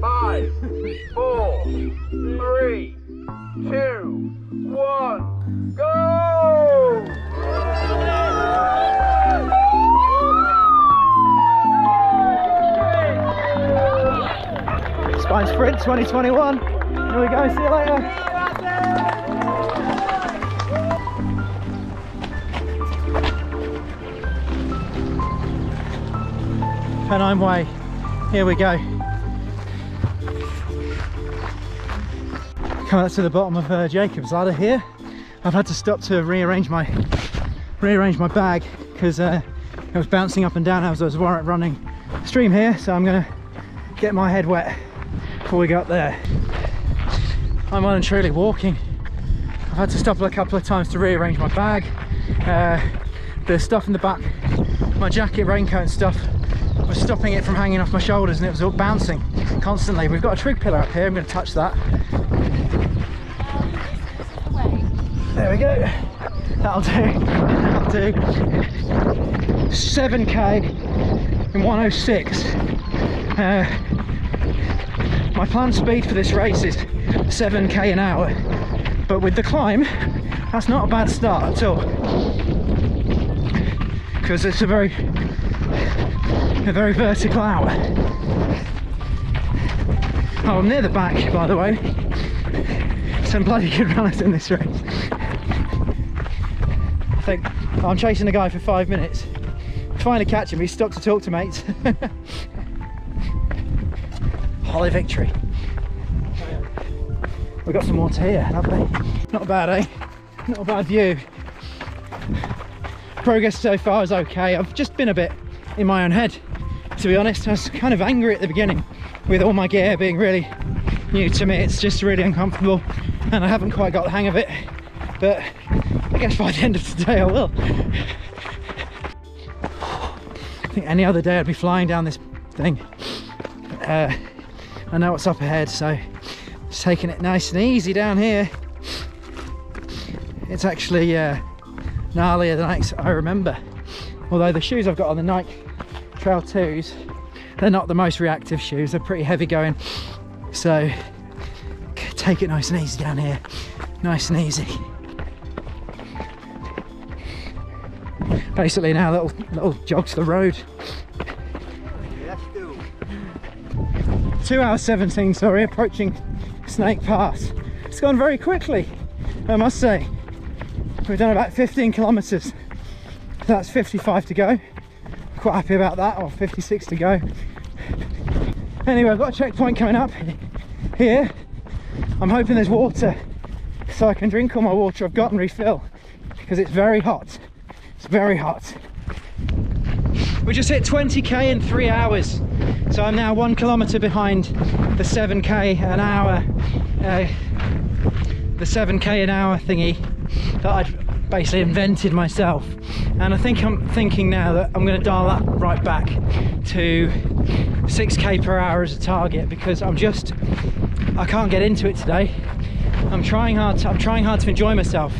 Five, four, three, two, one, go! Spine Sprint 2021. Here we go, see you later. Pennine Way, here we go. Coming up to the bottom of uh, Jacob's Ladder here. I've had to stop to rearrange my rearrange my bag because uh, it was bouncing up and down as I was wa- running stream here. So I'm gonna get my head wet before we go up there. I'm well and truly walking. I've had to stop a couple of times to rearrange my bag. Uh, the stuff in the back, my jacket, raincoat and stuff was stopping it from hanging off my shoulders and it was all bouncing constantly. We've got a trig pillar up here, I'm going to touch that. We go. That'll do. That'll do. 7k in 106. Uh, my planned speed for this race is 7k an hour, but with the climb, that's not a bad start at all. Because it's a very, a very vertical hour. Oh, I'm near the back, by the way. Some bloody good runners in this race. I'm chasing a guy for five minutes. Finally catch him, he's stuck to talk to mates. Holly victory. We've got some more to here, lovely. Not bad, eh? Not a bad view. Progress so far is okay. I've just been a bit in my own head, to be honest. I was kind of angry at the beginning with all my gear being really new to me. It's just really uncomfortable and I haven't quite got the hang of it. But I guess by the end of today I will. I think any other day I'd be flying down this thing. Uh, I know what's up ahead, so just taking it nice and easy down here. It's actually uh, gnarlier than I, I remember. Although the shoes I've got on the Nike Trail 2s, they're not the most reactive shoes, they're pretty heavy going. So take it nice and easy down here. Nice and easy. Basically now little little jog to the road. Two hours 17, sorry, approaching Snake Pass. It's gone very quickly, I must say. We've done about 15 kilometres. That's 55 to go. Quite happy about that, or 56 to go. Anyway, I've got a checkpoint coming up here. I'm hoping there's water so I can drink all my water I've got and refill because it's very hot. Very hot. We just hit 20k in three hours. So I'm now one kilometre behind the 7k an hour, uh, the 7k an hour thingy that I'd basically invented myself. And I think I'm thinking now that I'm going to dial that right back to 6k per hour as a target because I'm just, I can't get into it today. I'm trying hard. To, I'm trying hard to enjoy myself.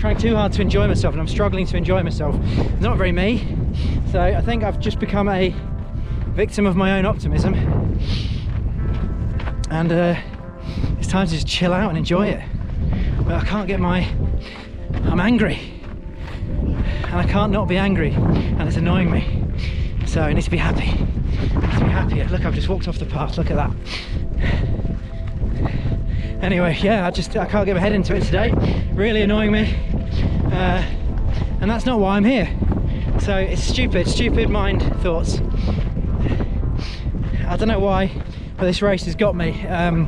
Trying too hard to enjoy myself, and I'm struggling to enjoy myself. It's not very me. So I think I've just become a victim of my own optimism, and uh, it's time to just chill out and enjoy it. But I can't get my. I'm angry, and I can't not be angry, and it's annoying me. So I need to be happy. I need to be happy. Look, I've just walked off the path. Look at that anyway yeah i just i can't get my head into it today really annoying me uh, and that's not why i'm here. So it's stupid stupid mind thoughts. I don't know why but this race has got me. Um,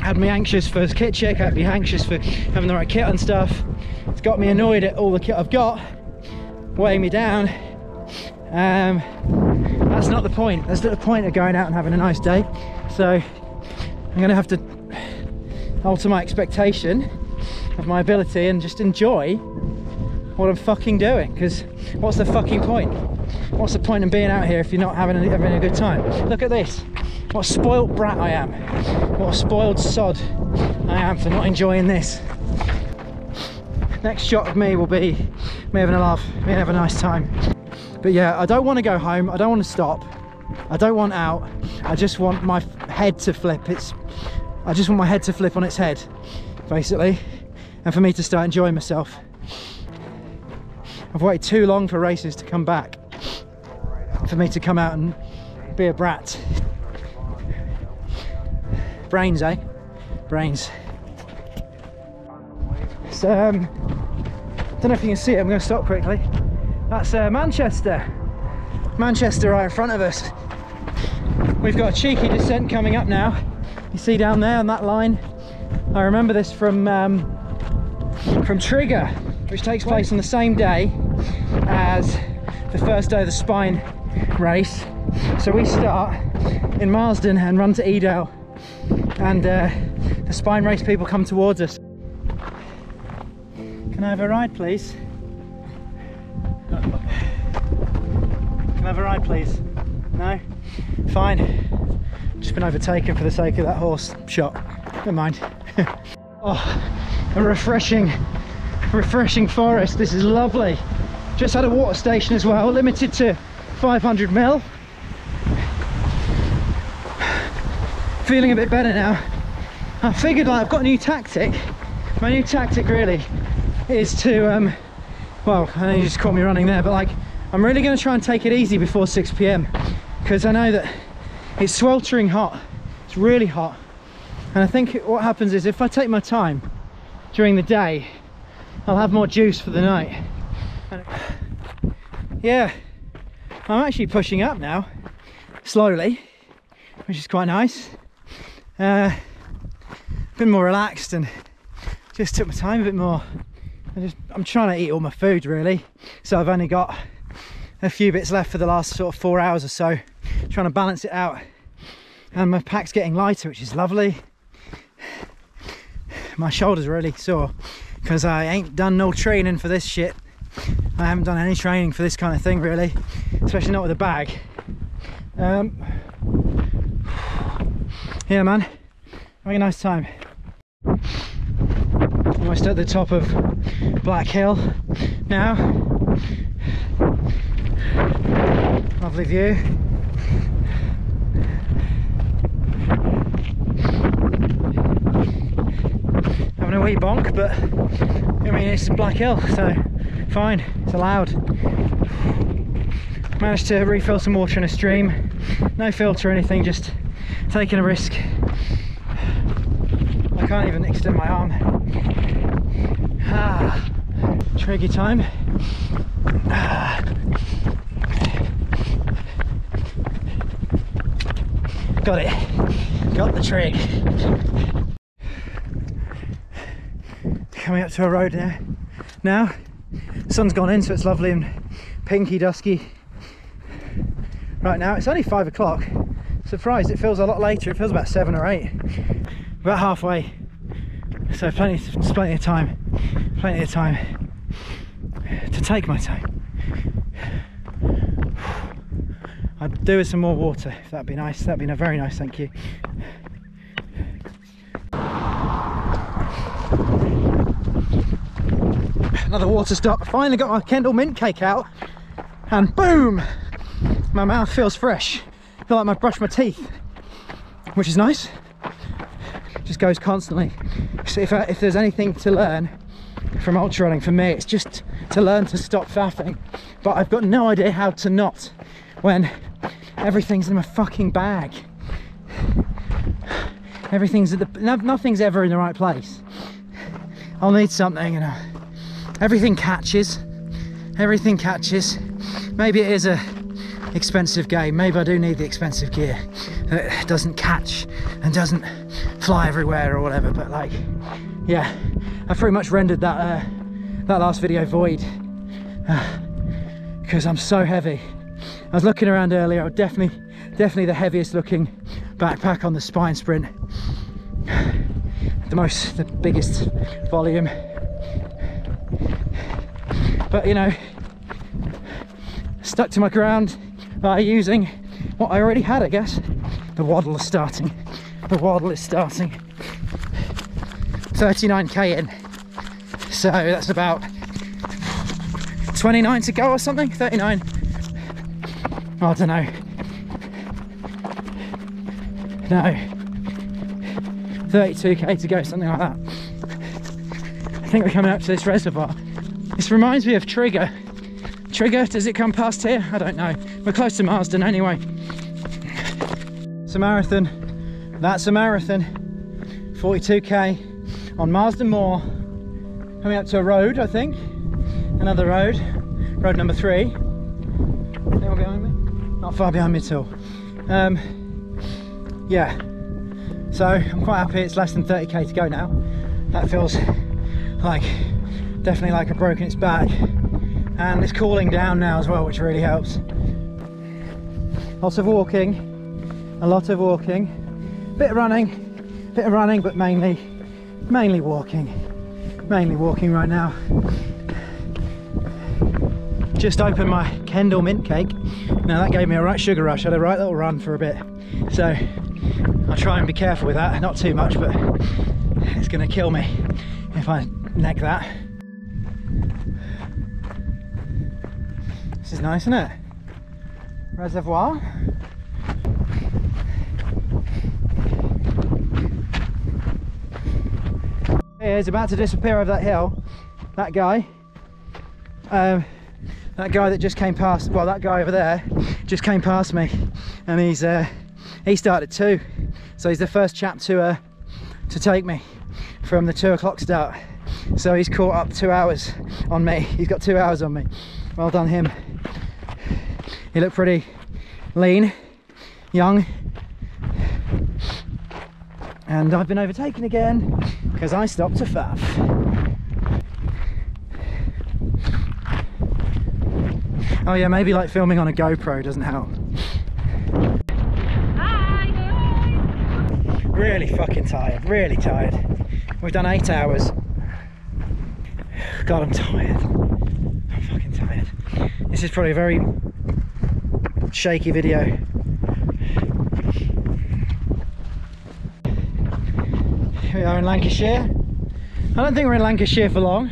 had me anxious for his kit check had me anxious for having the right kit and stuff. It's got me annoyed at all the kit i've got weighing me down. Um, that's not the point. That's not the point of going out and having a nice day. So I'm going to have to alter my expectation of my ability and just enjoy what I'm fucking doing. Because what's the fucking point? What's the point in being out here if you're not having a, having a good time? Look at this. What a spoilt brat I am. What a spoiled sod I am for not enjoying this. Next shot of me will be me having a laugh, me having a nice time. But yeah, I don't want to go home. I don't want to stop. I don't want out. I just want my head to flip. It's I just want my head to flip on its head, basically, and for me to start enjoying myself. I've waited too long for races to come back, for me to come out and be a brat. Brains, eh? Brains. So, um, don't know if you can see it. I'm going to stop quickly. That's uh, Manchester. Manchester right in front of us. We've got a cheeky descent coming up now. You see down there on that line. I remember this from um, from Trigger, which takes place on the same day as the first day of the Spine race. So we start in Marsden and run to Edale, and uh, the Spine race people come towards us. Can I have a ride, please? Can I have a ride, please? No? Fine. Just been overtaken for the sake of that horse shot. Never mind. oh, a refreshing, refreshing forest. This is lovely. Just had a water station as well, limited to 500 mil. Feeling a bit better now. I figured like I've got a new tactic. My new tactic really is to, um, well, I know you just caught me running there, but like I'm really going to try and take it easy before 6 p.m. because I know that it's sweltering hot. It's really hot. And I think what happens is if I take my time during the day, I'll have more juice for the night. Yeah, I'm actually pushing up now, slowly, which is quite nice. Uh, been more relaxed and just took my time a bit more. I just, I'm trying to eat all my food really, so I've only got a few bits left for the last sort of four hours or so trying to balance it out and my pack's getting lighter which is lovely my shoulders really sore because I ain't done no training for this shit. I haven't done any training for this kind of thing really especially not with a bag. Um, yeah man. Having a nice time. Almost at the top of Black Hill now. Lovely view. Having wee bonk, but I mean it's Black Hill, so fine, it's allowed. Managed to refill some water in a stream, no filter or anything, just taking a risk. I can't even extend my arm. Ah, trigger time. Ah. Got it. Got the trig. Coming up to a road now. Now, sun's gone in, so it's lovely and pinky dusky. Right now, it's only five o'clock. Surprised, it feels a lot later. It feels about seven or eight. About halfway. So plenty, plenty of time. Plenty of time to take my time. I'd do with some more water if that'd be nice. That'd be a very nice, thank you. Another water stop. Finally got my Kendal mint cake out and boom! My mouth feels fresh. I feel like I've brushed my teeth, which is nice. Just goes constantly. So if, I, if there's anything to learn from ultra running for me, it's just to learn to stop faffing. But I've got no idea how to not when everything's in my fucking bag. Everything's at the, no, nothing's ever in the right place. I'll need something, you know. Everything catches. Everything catches. Maybe it is a expensive game. Maybe I do need the expensive gear that doesn't catch and doesn't fly everywhere or whatever. But like, yeah, I pretty much rendered that uh, that last video void because uh, I'm so heavy. I was looking around earlier, definitely, definitely the heaviest looking backpack on the Spine Sprint. The most, the biggest volume. But you know, stuck to my ground by using what I already had, I guess. The waddle is starting. The waddle is starting. 39k in. So that's about 29 to go or something. 39. I don't know. No. 32k to go, something like that. Think we're coming up to this reservoir. This reminds me of Trigger. Trigger, does it come past here? I don't know. We're close to Marsden anyway. It's a marathon. That's a marathon. 42k on Marsden Moor. Coming up to a road, I think. Another road. Road number three. Anyone behind me? Not far behind me at all. Um, yeah. So I'm quite happy it's less than 30k to go now. That feels like definitely like I've broken its back. And it's cooling down now as well, which really helps. Lots of walking, a lot of walking, a bit of running, a bit of running, but mainly, mainly walking. Mainly walking right now. Just opened my Kendal mint cake. Now that gave me a right sugar rush. I had a right little run for a bit. So I'll try and be careful with that. Not too much, but it's gonna kill me if I neck that. This is nice, isn't it? Reservoir. He's about to disappear over that hill. That guy. Um, that guy that just came past, well, that guy over there just came past me, and he's uh, he started too. So he's the first chap to uh, to take me from the two o'clock start. So he's caught up two hours on me. He's got two hours on me. Well done him. He looked pretty lean, young, and I've been overtaken again because I stopped to faff. Oh yeah, maybe like filming on a GoPro doesn't help. Really fucking tired, really tired. We've done eight hours. God, I'm tired. I'm fucking tired. This is probably a very shaky video. Here we are in Lancashire. I don't think we're in Lancashire for long.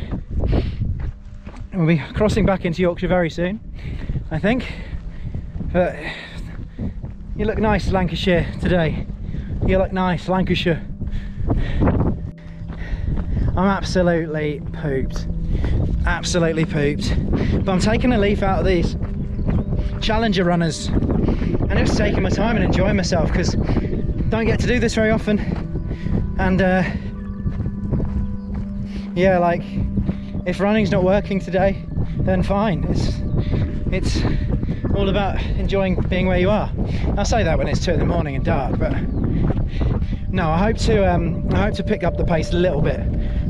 We'll be crossing back into Yorkshire very soon, I think. But you look nice, Lancashire, today. You look nice, Lancashire. I'm absolutely pooped. Absolutely pooped. But I'm taking a leaf out of these Challenger runners and just taking my time and enjoying myself because don't get to do this very often. And uh, yeah, like if running's not working today, then fine. It's it's all about enjoying being where you are. I say that when it's two in the morning and dark, but no, I hope to um, I hope to pick up the pace a little bit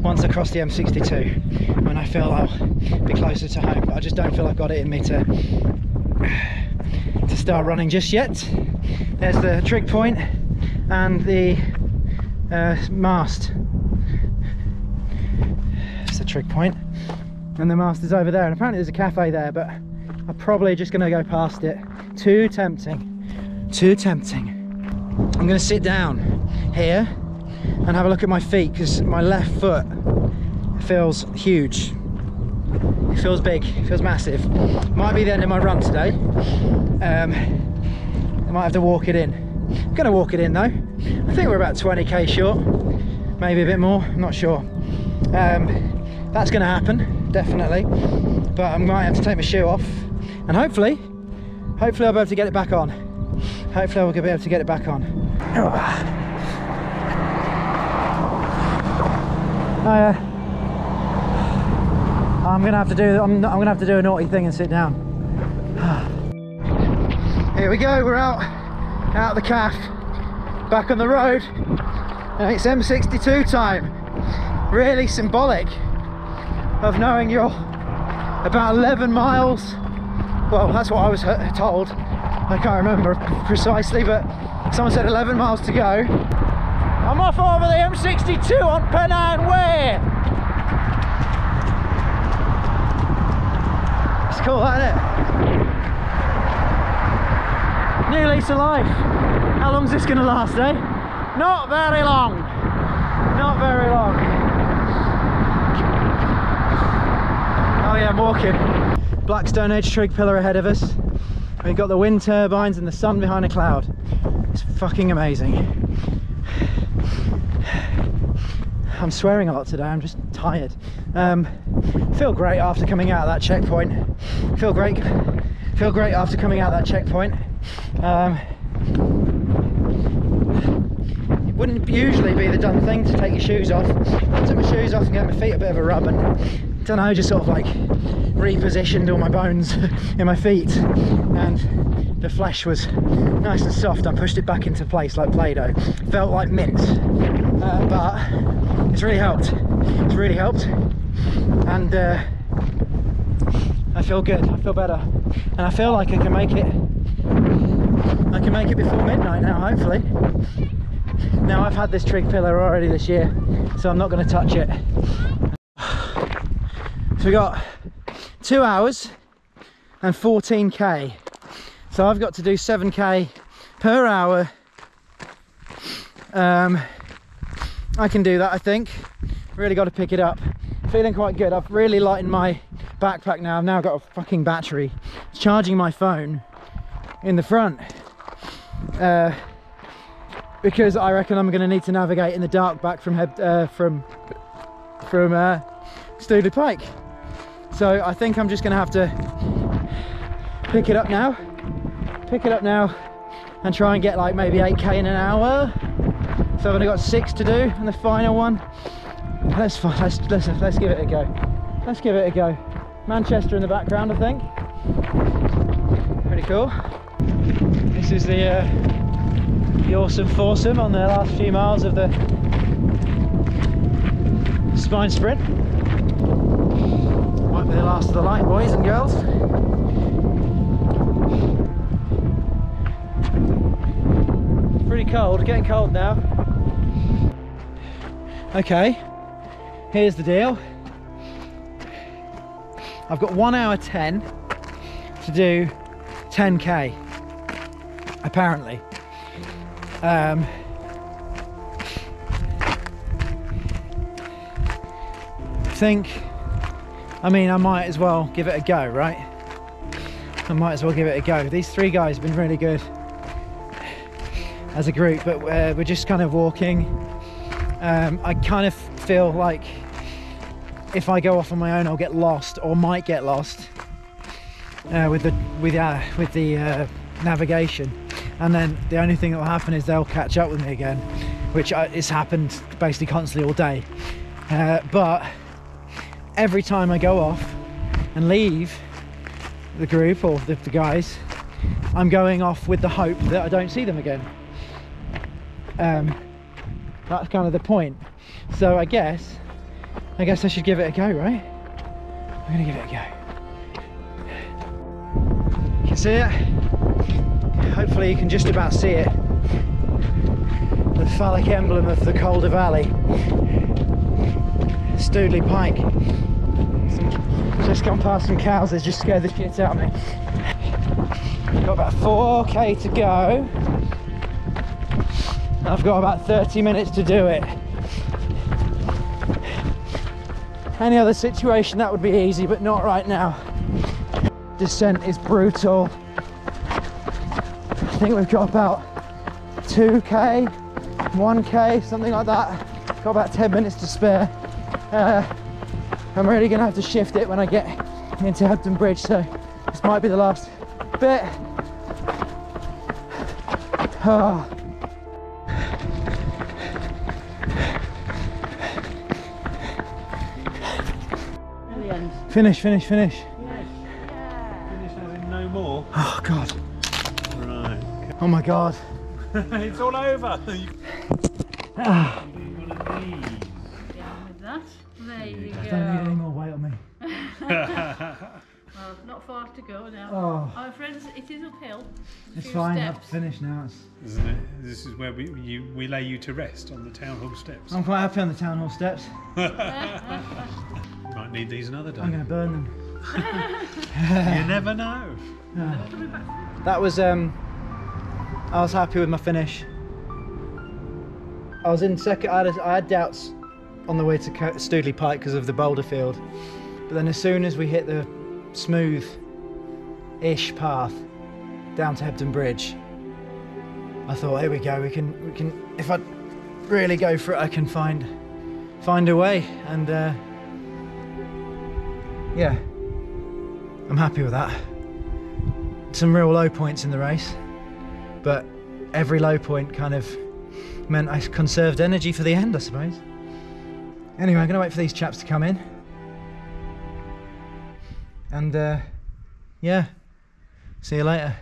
once I cross the M62 when I feel I'll be closer to home. But I just don't feel I've got it in me to to start running just yet. There's the trig point and the uh, mast. It's a trig point and the mast is over there and apparently there's a cafe there but I'm probably just to go past it. Too tempting, too tempting. I'm to sit down here and have a look at my feet because my left foot feels huge. It feels big, it feels massive. Might be the end of my run today. Um, I might have to walk it in. I'm to walk it in though. I think we're about 20k short, maybe a bit more, I'm not sure. Um, that's to happen, definitely. But I might have to take my shoe off and hopefully, hopefully I'll be able to get it back on. Hopefully I'll be able to get it back on. Oh Oh, yeah. I'm gonna have to do. I'm, I'm gonna have to do a naughty thing and sit down. Here we go. We're out, out the calf, back on the road, and it's M62 time. Really symbolic of knowing you're about 11 miles. Well, that's what I was uh, told. I can't remember precisely, but someone said 11 miles to go. I'm off over the M62 on Pennine Way. It's cool, isn't it? New lease of life. How long's this gonna last, eh? Not very long. Not very long. Oh yeah, I'm walking. Blackstone Edge trig pillar ahead of us. We've got the wind turbines and the sun behind a cloud. It's fucking amazing. I'm swearing a lot today, I'm just tired. Um, feel great after coming out of that checkpoint. Feel great, feel great after coming out of that checkpoint. Um, it wouldn't usually be the done thing to take your shoes off. I took my shoes off and gave my feet a bit of a rub and don't know, just sort of like repositioned all my bones in my feet and the flesh was nice and soft. I pushed it back into place like Play-Doh. Felt like mint, uh, but it's really helped. It's really helped. And uh, I feel good. I feel better. And I feel like I can make it I can make it before midnight now hopefully. Now I've had this trig pillar already this year so I'm not going to touch it. So we got two hours and 14k so I've got to do 7k per hour. Um, I can do that I think. Really got to pick it up. Feeling quite good. I've really lightened my backpack now. I've now got a fucking battery. It's charging my phone in the front. Uh, because I reckon I'm going to need to navigate in the dark back from uh, from from uh, Stoodley Pike. So I think I'm just going to have to pick it up now, pick it up now, and try and get like maybe 8k in an hour. So I've only got six to do, and the final one. Let's let's let's let's give it a go. Let's give it a go. Manchester in the background, I think. Pretty cool. This is the uh, the awesome foursome on the last few miles of the spine sprint. Might be the last of the light, boys and girls. Pretty cold, getting cold now. Okay, here's the deal. I've got one hour 10 to do 10k apparently. Um, think I mean I might as well give it a go right? I might as well give it a go. These three guys have been really good as a group but uh, we're just kind of walking um, I kind of feel like if I go off on my own I'll get lost or might get lost uh, with the with uh, with the uh, navigation. And then the only thing that will happen is they'll catch up with me again which uh, has happened basically constantly all day. Uh, but every time I go off and leave the group or the, the guys I'm going off with the hope that I don't see them again. Um, that's kind of the point. So I guess I guess I should give it a go right? I'm gonna give it a go. You can see it. Hopefully you can just about see it. The phallic emblem of the Calder Valley. Stoodley Pike. Just gone past some cows they just scared the shit out of me. Got about 4k to go I've got about 30 minutes to do it. Any other situation that would be easy but not right now. Descent is brutal. I think we've got about 2k 1k something like that. Got about 10 minutes to spare. Uh, I'm really gonna have to shift it when I get into Hebden Bridge so this might be the last bit. Oh. Finish, finish, finish. Finish as in no more. Oh god. Right. Oh my god. it's all over. Ah, One of these. down with that. There you I don't need any more weight on me. Well, not far to go now. Oh, Our friends, it is uphill. It's few fine. I've finished now. It's, Isn't it? This is where we you, we lay you to rest on the town hall steps. I'm quite happy on the town hall steps. Might need these another day. I'm going to burn them. You never know. That was um I was happy with my finish. I was in second I had, I had doubts on the way to Co- Stoodley Pike because of the boulder field. But then as soon as we hit the smooth ish path down to Hebden Bridge, I thought, here we go. We can, we can. If I really go for it, I can find, find a way. And uh, yeah, I'm happy with that. Some real low points in the race, but every low point kind of meant I conserved energy for the end, I suppose. Anyway, I'm going to wait for these chaps to come in. And uh, yeah, see you later.